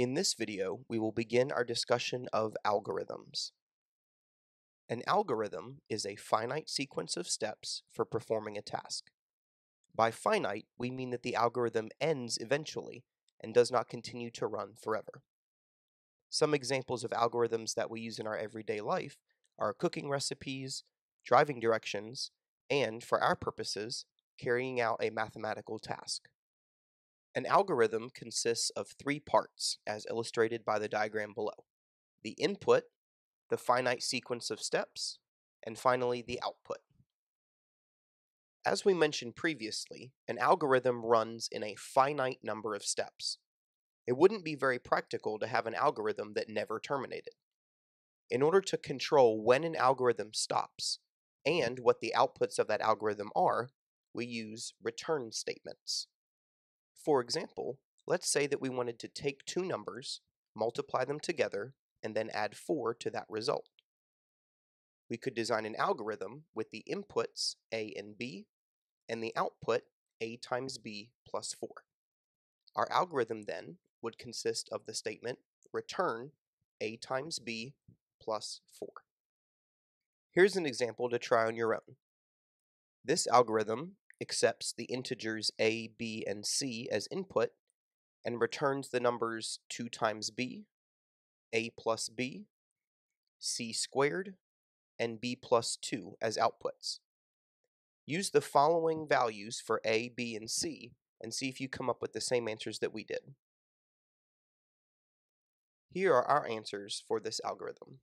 In this video, we will begin our discussion of algorithms. An algorithm is a finite sequence of steps for performing a task. By finite, we mean that the algorithm ends eventually and does not continue to run forever. Some examples of algorithms that we use in our everyday life are cooking recipes, driving directions, and, for our purposes, carrying out a mathematical task. An algorithm consists of three parts, as illustrated by the diagram below. The input, the finite sequence of steps, and finally the output. As we mentioned previously, an algorithm runs in a finite number of steps. It wouldn't be very practical to have an algorithm that never terminated. In order to control when an algorithm stops, and what the outputs of that algorithm are, we use return statements. For example, let's say that we wanted to take two numbers, multiply them together, and then add 4 to that result. We could design an algorithm with the inputs a and b, and the output a times b plus 4. Our algorithm then would consist of the statement return a times b plus 4. Here's an example to try on your own. This algorithm accepts the integers a, b, and c as input and returns the numbers 2 times b, a plus b, c squared, and b plus 2 as outputs. Use the following values for a, b, and c and see if you come up with the same answers that we did. Here are our answers for this algorithm.